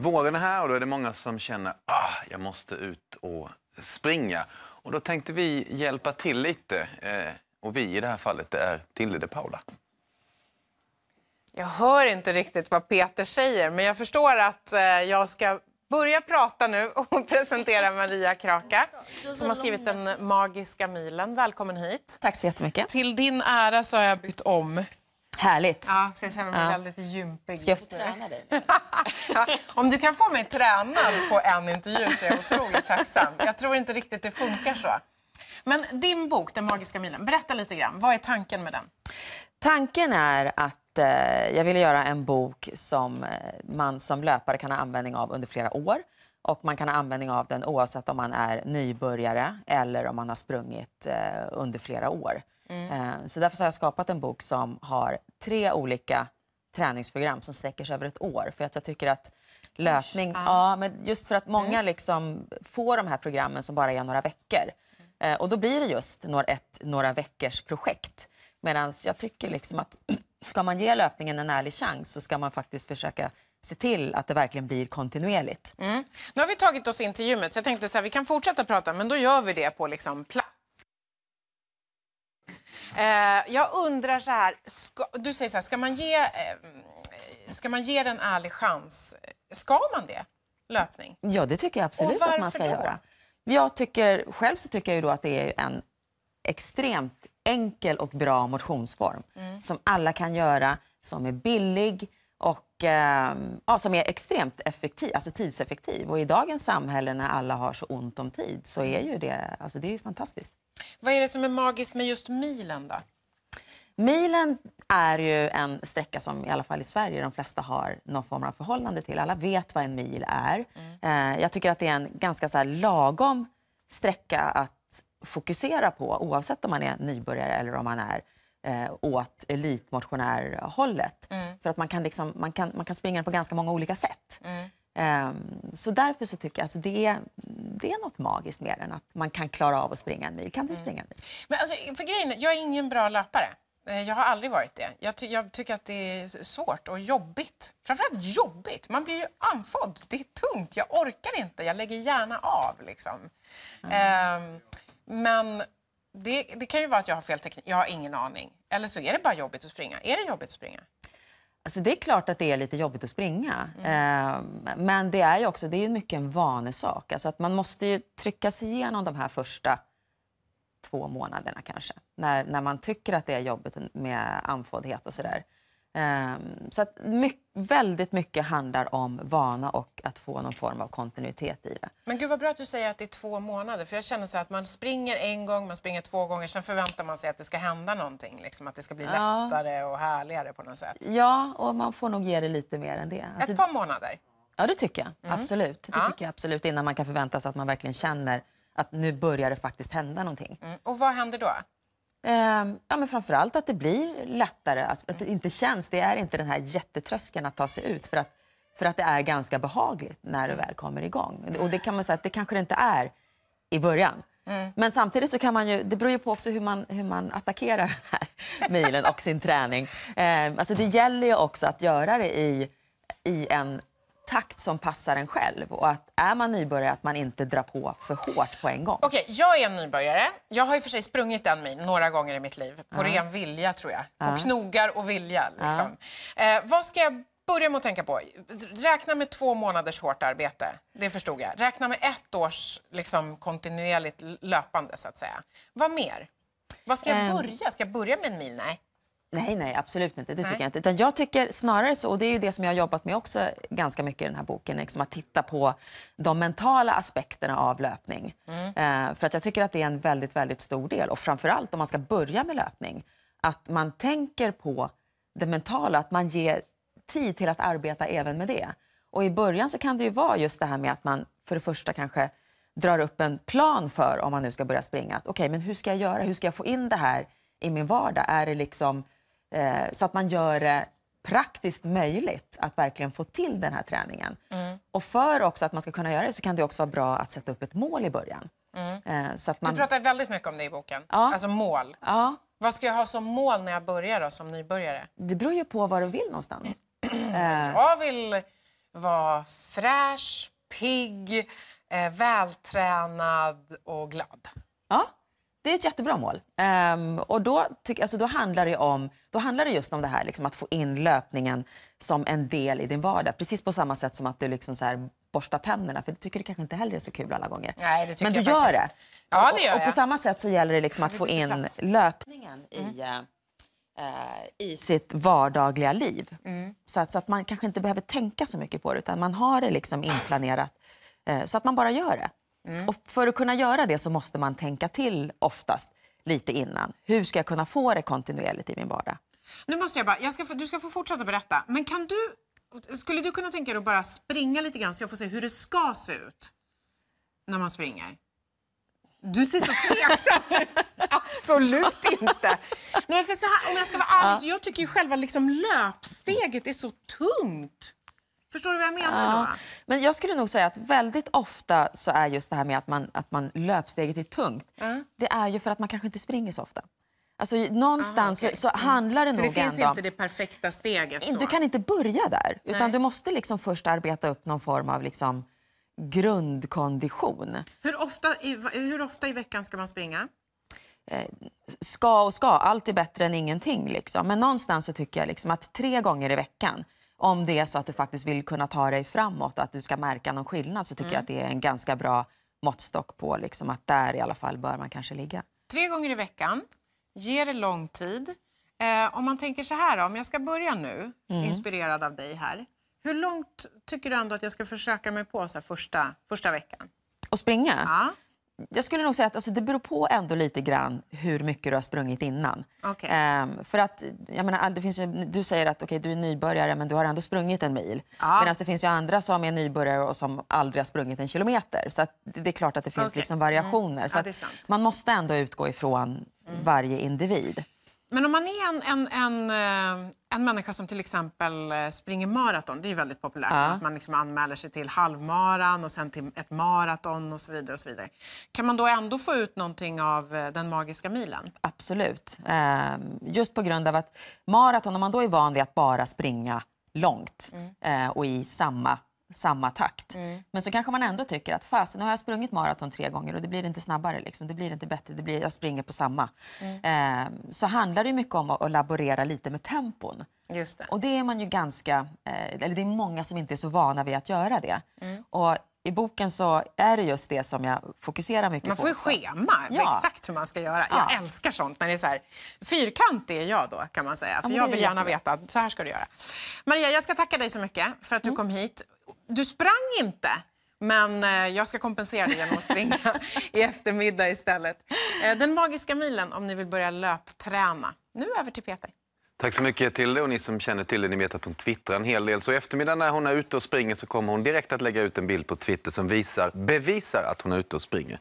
Våren är här och då är det många som känner ah, jag måste ut och springa. Och då tänkte vi hjälpa till lite. Eh, och vi i det här fallet det är Tilde de Paula. Jag hör inte riktigt vad Peter säger, men jag förstår att eh, jag ska börja prata nu och presentera Maria Kraka som har skrivit Den magiska milen. Välkommen hit. Tack så jättemycket. Till din ära så har jag bytt om. Härligt. Ja, så jag känner mig Ja. väldigt gympig. Ska jag träna dig? Ja, om du kan få mig tränad på en intervju så är jag otroligt tacksam. Jag tror inte riktigt det funkar så. Men din bok, Den magiska milen, berätta lite grann. Vad är tanken med den? Tanken är att eh, jag ville göra en bok som eh, man som löpare kan ha användning av under flera år. Och man kan ha användning av den oavsett om man är nybörjare eller om man har sprungit eh, under flera år. Eh, så därför har jag skapat en bok som har tre olika träningsprogram som sträcker sig över ett år. För att jag tycker att löpning, ja, men just för att många liksom får de här programmen som bara är några veckor. Eh, och då blir det just några, ett några veckors projekt. Medan jag tycker liksom att ska man ge löpningen en ärlig chans så ska man faktiskt försöka se till att det verkligen blir kontinuerligt. Mm. Nu har vi tagit oss in till gymmet så jag tänkte så här, vi kan fortsätta prata men då gör vi det på liksom plats. Eh, jag undrar så här, ska, du säger så här, ska man, ge, eh, ska man ge den en ärlig chans? Ska man det? Löpning? Ja, det tycker jag absolut att man ska då? göra. Jag tycker, själv så tycker jag ju då att det är en extremt enkel och bra motionsform Mm. som alla kan göra, som är billig och eh, ja, som är extremt effektiv, alltså tidseffektiv. Och i dagens samhälle när alla har så ont om tid så är ju det, alltså det är fantastiskt. Vad är det som är magiskt med just milen då? Milen är ju en sträcka som i alla fall i Sverige de flesta har någon form av förhållande till. Alla vet vad en mil är. Eh, jag tycker att det är en ganska så lagom sträcka att fokusera på oavsett om man är nybörjare eller om man är eh, åt elitmotionärhållet. För att man kan, liksom, man, kan, man kan springa på ganska många olika sätt. Eh, så därför så tycker jag alltså det, är, det är något magiskt med den, att man kan klara av att springa en mil. Kan du springa en mil? Men alltså, för grejen, jag är ingen bra löpare. Eh, Jag har aldrig varit det. Jag, ty- jag tycker att det är svårt och jobbigt. Framförallt jobbigt. Man blir ju andfådd. Det är tungt. Jag orkar inte. Jag lägger gärna av. Liksom. Ehm, men det, det kan ju vara att jag har fel teknik. Jag har ingen aning. Eller så är det bara jobbigt att springa. Är det jobbigt att springa? Alltså det är klart att det är lite jobbigt att springa. Eh, men det är ju också det är mycket en vanesak. Alltså att man måste ju trycka sig igenom de här första två månaderna kanske. När, när man tycker att det är jobbigt med andfåddhet och sådär. Eh, så att my, väldigt mycket handlar om vana och att få någon form av kontinuitet i det. Men gud vad bra att du säger att det är två månader. För jag känner så att man springer en gång, man springer två gånger. Sen förväntar man sig att det ska hända någonting. Liksom, att det ska bli Ja. lättare och härligare på något sätt. Ja, och man får nog ge det lite mer än det. Alltså, Ett par månader. Ja, det tycker jag. Absolut. Det Ja. tycker jag absolut. Innan man kan förvänta sig att man verkligen känner att nu börjar det faktiskt hända någonting. Mm. Och vad händer då? Ehm, ja, men framförallt att det blir lättare, alltså, att det inte känns. Det är inte den här jättetröskeln att ta sig ut för att, för att det är ganska behagligt när du väl kommer igång. Och det kan man säga att det kanske det inte är i början. Men samtidigt så kan man ju, det beror ju på också hur man, hur man attackerar den här milen och sin träning. Ehm, alltså det gäller ju också att göra det i, i en takt som passar en själv. Och att är man nybörjare att man inte drar på för hårt på en gång. Okej, jag är en nybörjare. Jag har i och för sig sprungit en mil några gånger i mitt liv. På ren vilja, tror jag. På knogar och vilja. Liksom. Eh, vad ska jag börja med att tänka på? Räkna med två månaders hårt arbete. Det förstod jag. Räkna med ett års liksom, kontinuerligt löpande, så att säga. Vad mer? Vad ska jag Ehm. börja? Ska jag börja med en mil? Nej. Nej, nej, absolut inte. Det tycker Nej. jag inte. Utan jag tycker snarare så, och det är ju det som jag har jobbat med också ganska mycket i den här boken, liksom att titta på de mentala aspekterna av löpning. Eh, för att jag tycker att det är en väldigt, väldigt stor del. Och framförallt om man ska börja med löpning, att man tänker på det mentala, att man ger tid till att arbeta även med det. Och i början så kan det ju vara just det här med att man för det första kanske drar upp en plan för om man nu ska börja springa. Okej, men hur ska jag göra? Hur ska jag få in det här i min vardag? Är det liksom eh, så att man gör det praktiskt möjligt att verkligen få till den här träningen. Och för också att man ska kunna göra det så kan det också vara bra att sätta upp ett mål i början. Eh, så att Du man, pratar väldigt mycket om det i boken. Ja. Alltså mål. ja, Vad ska jag ha som mål när jag börjar då, som nybörjare? det beror ju på var du vill någonstans. Jag vill vara fräsch, pigg, eh, vältränad och glad. Ja, det är ett jättebra mål. Ehm, och då, tyck, alltså, då, handlar det om, då handlar det just om det här liksom, att få in löpningen som en del i din vardag. Precis på samma sätt som att du liksom, så här, borstar tänderna, för du tycker det kanske inte heller är så kul alla gånger. Nej, det Men du gör det. Ja, det gör och, och på samma sätt så gäller det liksom att det få in plats. löpningen i, eh, eh, i sitt vardagliga liv. Mm. Så, att, så att man kanske inte behöver tänka så mycket på det, utan man har det liksom inplanerat eh, så att man bara gör det. Mm. Och för att kunna göra det så måste man tänka till oftast lite innan. Hur ska jag kunna få det kontinuerligt i min vardag? Nu måste jag bara, jag ska få, du ska få fortsätta berätta. Men kan du, skulle du kunna tänka dig att bara springa lite grann så jag får se hur det ska se ut när man springer? Du ser så tveksam ut. Absolut inte. Nej, men för så här, om jag ska vara ärlig, så jag tycker ju själva liksom löpsteget är så tungt. Förstår du vad jag menar då? Men jag skulle nog säga att väldigt ofta så är just det här med att man, att man löpsteget är tungt. Mm. Det är ju för att man kanske inte springer så ofta. Alltså någonstans okej. så, så handlar det Så nog det finns ändå inte det perfekta steget? Så. Du kan inte börja där, utan Nej. du måste liksom först arbeta upp någon form av liksom grundkondition. hur, ofta i, hur ofta i veckan ska man springa? Ska och ska, allt är bättre än ingenting. Liksom. Men någonstans så tycker jag liksom att tre gånger i veckan, om det är så att du faktiskt vill kunna ta dig framåt, att du ska märka någon skillnad, så tycker jag att det är en ganska bra måttstock på liksom att där i alla fall bör man kanske ligga. Tre gånger i veckan, ger det lång tid. Eh, om man tänker så här, då, om jag ska börja nu, Mm. inspirerad av dig här. Hur långt tycker du ändå att jag ska försöka mig på så första, första veckan? Och springa? Ja, Jag skulle nog säga att alltså, det beror på ändå lite grann hur mycket du har sprungit innan. Okej. Ehm, för att, jag menar, det finns ju, du säger att okay, du är nybörjare men du har ändå sprungit en mil. Ja. Medan det finns ju andra som är nybörjare och som aldrig har sprungit en kilometer. Så det är klart att det finns Okej. liksom variationer. Så Ja. Mm. man måste ändå utgå ifrån varje individ. Men om man är en, en, en, eh, en människa som till exempel eh, springer maraton, det är väldigt populärt, Ja. att man liksom anmäler sig till halvmaran och sen till ett maraton och så vidare. och så vidare. Kan man då ändå få ut någonting av eh, den magiska milen? Absolut. Ehm, just på grund av att maraton, om man då är van vid att bara springa långt eh, och i samma, samma takt. Men så kanske man ändå tycker att fasen, nu har jag sprungit maraton tre gånger och det blir inte snabbare, liksom. det blir inte bättre, det blir, jag springer på samma. Ehm, så handlar det mycket om att, laborera lite med tempon. Just det. Och det är man ju ganska, eh, eller det är många som inte är så vana vid att göra det. Och i boken så är det just det som jag fokuserar mycket Man på. får ju också. schema Ja. exakt hur man ska göra. Ja. Jag älskar sånt när det är så här. Fyrkant är jag då kan man säga. För men jag vill gärna veta att så här ska du göra. Maria, jag ska tacka dig så mycket för Mm. att du kom hit. Du sprang inte. Men eh, jag ska kompensera dig genom att springa i eftermiddag istället. Eh, Den magiska milen om ni vill börja löpträna. Nu över till Peter. Tack så mycket till det och ni som känner till det, ni vet att hon twittrar en hel del. Så i eftermiddag när hon är ute och springer så kommer hon direkt att lägga ut en bild på Twitter som visar, bevisar att hon är ute och springer.